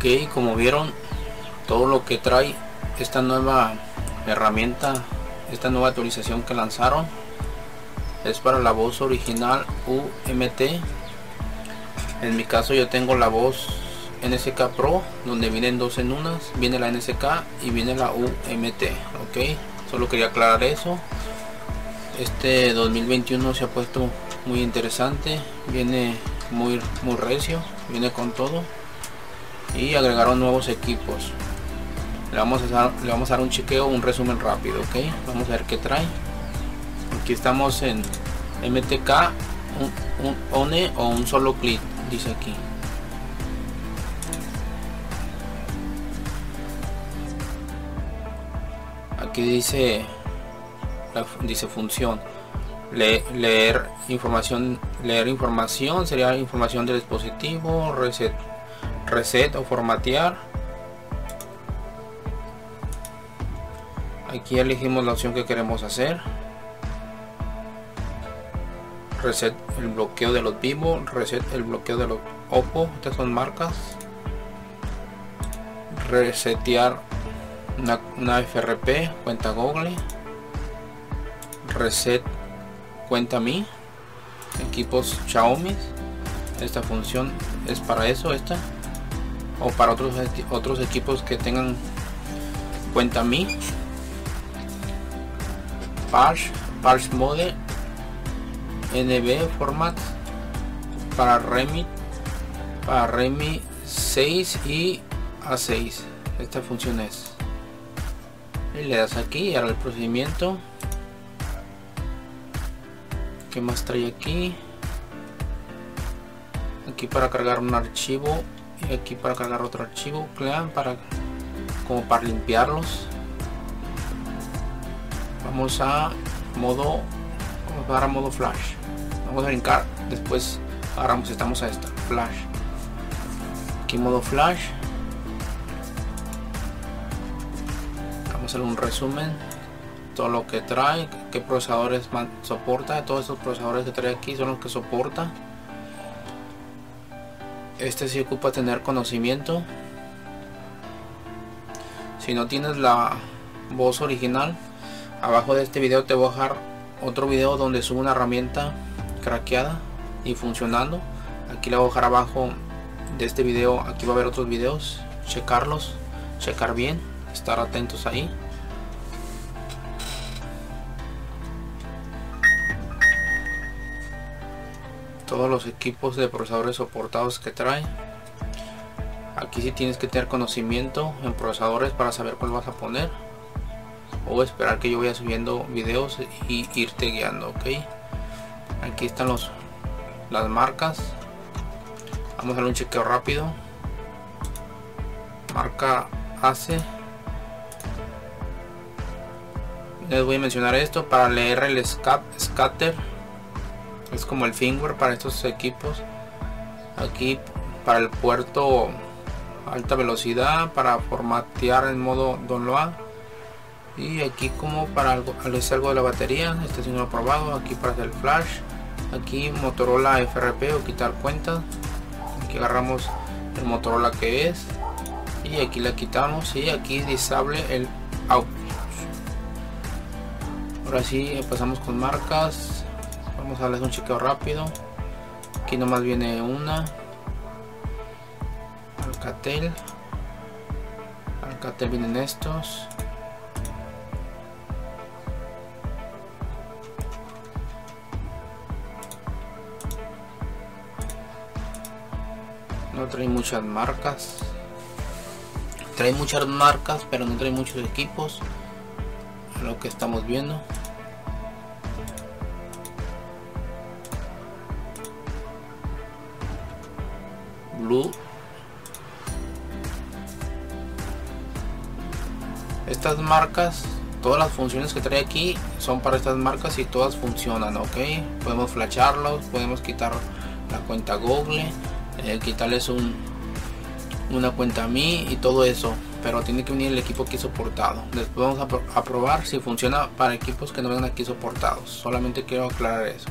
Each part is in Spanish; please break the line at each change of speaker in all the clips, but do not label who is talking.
ok como vieron todo lo que trae esta nueva herramienta esta nueva actualización que lanzaron es para la voz original UMT en mi caso yo tengo la voz NSK Pro donde vienen dos en unas viene la NSK y viene la UMT ok solo quería aclarar eso. Este 2021 se ha puesto muy interesante viene muy muy recio viene con todo y agregaron nuevos equipos. Le vamos a dar, le vamos a dar un chequeo un resumen rápido ok vamos a ver qué trae. Aquí estamos en mtk un, un one o un solo clic dice aquí. Aquí dice dice función. Leer información leer información sería información del dispositivo reset reset o formatear. Aquí elegimos la opción que queremos hacer. Reset el bloqueo de los vivo reset el bloqueo de los oppo estas son marcas. Resetear una, una frp cuenta google. Reset cuenta mi equipos Xiaomi. Esta función es para eso esta o para otros otros equipos que tengan cuenta mi parse parse mode nb format para remi para remi 6 y a6 esta función es. Y le das aquí y ahora el procedimiento. Que más trae aquí aquí para cargar un archivo y aquí para cargar otro archivo clan para como para limpiarlos. Vamos a modo vamos modo flash. Vamos a brincar después agarramos estamos a esta flash. Aquí modo flash. Vamos a hacer un resumen. Todo lo que trae, qué procesadores soporta, todos esos procesadores que trae aquí son los que soporta. Este sí ocupa tener conocimiento. Si no tienes la voz original, abajo de este video te voy a dejar otro video donde subo una herramienta craqueada y funcionando. Aquí la voy a dejar abajo de este video, aquí va a haber otros videos, checarlos, checar bien, estar atentos ahí. Todos los equipos de procesadores soportados que trae. Aquí si tienes que tener conocimiento en procesadores para saber cuál vas a poner. O esperar que yo vaya subiendo videos y irte guiando ok aquí están los las marcas. Vamos a hacer un chequeo rápido. Marca ACE les voy a mencionar esto para leer el scatter es como el firmware para estos equipos. Aquí para el puerto alta velocidad para formatear en modo download y aquí como para algo, algo de la batería este sí no lo probado aquí para hacer flash. Aquí Motorola FRP o quitar cuenta. Aquí agarramos el Motorola que es. Y aquí la quitamos y aquí disable el output ahora sí pasamos con marcas vamos a darles un chequeo rápido. Aquí nomás viene una. Alcatel. Alcatel vienen estos. No trae muchas marcas. Trae muchas marcas pero no trae muchos equipos lo que estamos viendo estas marcas todas las funciones que trae aquí son para estas marcas y todas funcionan ok podemos flasharlos podemos quitar la cuenta google eh, quitarles un una cuenta a mí y todo eso. Pero tiene que venir el equipo aquí soportado. Después vamos a, a probar si funciona para equipos que no vengan aquí soportados. Solamente quiero aclarar eso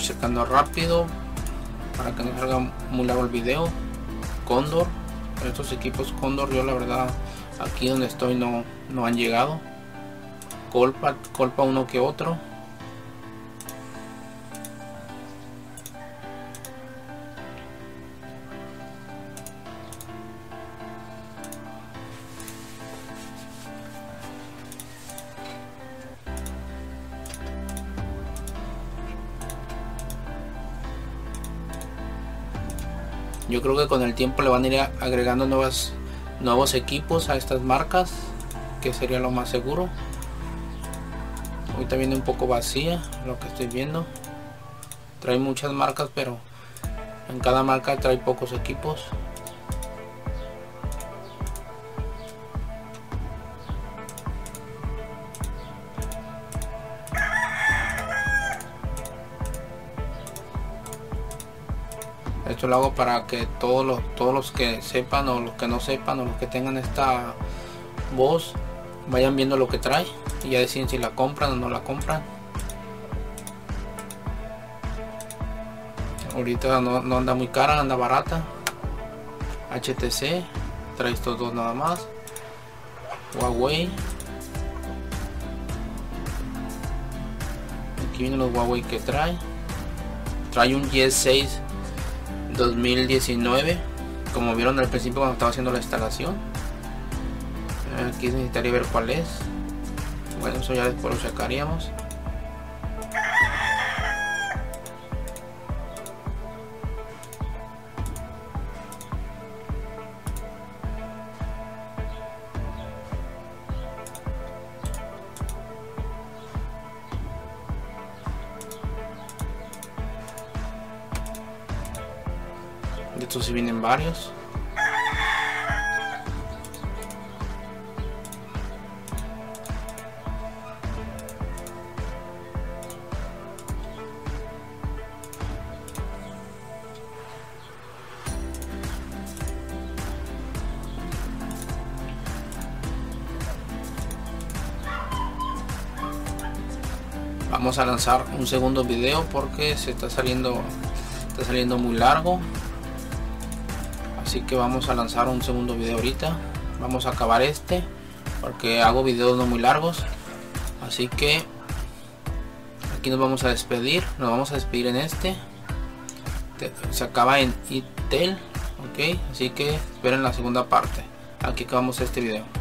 estamos checando rápido para que no salga muy largo el video. Condor estos equipos Condor yo la verdad aquí donde estoy no, no han llegado. Colpa, Colpa uno que otro yo creo que con el tiempo le van a ir agregando nuevas nuevos equipos a estas marcas que sería lo más seguro. Ahorita viene un poco vacía lo que estoy viendo. Trae muchas marcas pero en cada marca trae pocos equipos esto lo hago para que todos los todos los que sepan o los que no sepan o los que tengan esta voz vayan viendo lo que trae y ya deciden si la compran o no la compran. Ahorita no, no anda muy cara anda barata. HTC trae estos dos nada más. Huawei. Aquí vienen los Huawei que trae. Trae un Y6 2019 como vieron al principio cuando estaba haciendo la instalación. Aquí necesitaría ver cuál es. Bueno eso ya después lo sacaríamos estos si vienen varios. vamos a lanzar un segundo video porque se está saliendo está saliendo muy largo así que vamos a lanzar un segundo video ahorita. Vamos a acabar este porque hago videos no muy largos. Así que aquí nos vamos a despedir. Nos vamos a despedir en este. Se acaba en itel ok. Así que esperen la segunda parte. Aquí acabamos este video